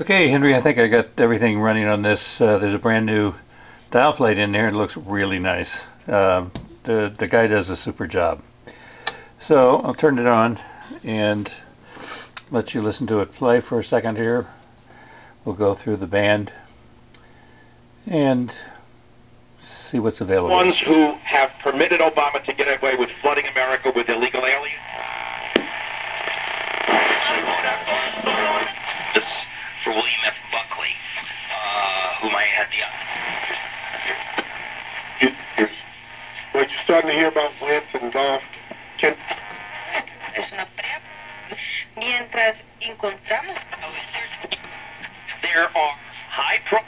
Okay, Henry, I think I got everything running on this. Uh, there's a brand new dial plate in there. It looks really nice. Um, the the guy does a super job. So I'll turn it on and let you listen to it play for a second here. We'll go through the band and see what's available. Ones who have permitted Obama to get away with flooding America with illegal aliens. For William F. Buckley, uh, whom I had the You, what you're starting to hear about Lance and Golf. Can, es una. Mientras encontramos There are high pro.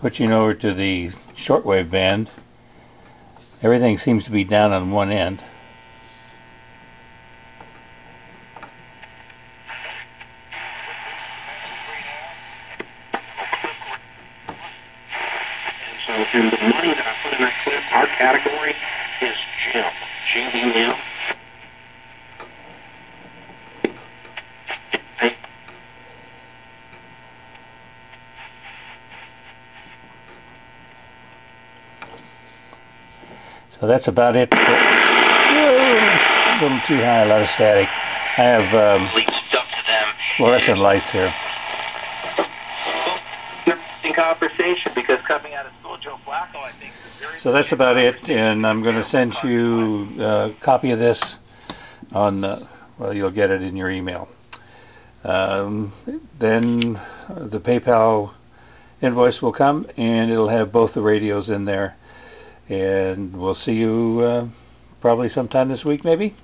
Switching over to the shortwave band, everything seems to be down on one end. and so, and the money that I put in that clip, our category is Jim. G-E-M. So that's about it. A little too high, a lot of static. I have um, Leaked up to them. fluorescent lights here. In conversation because coming out of school, Joe Flacco, I think, is very. So that's about it, and I'm going to send you a copy of this on, uh, well, you'll get it in your email. Um, then uh, the PayPal invoice will come, and it'll have both the radios in there. And we'll see you uh, probably sometime this week, maybe?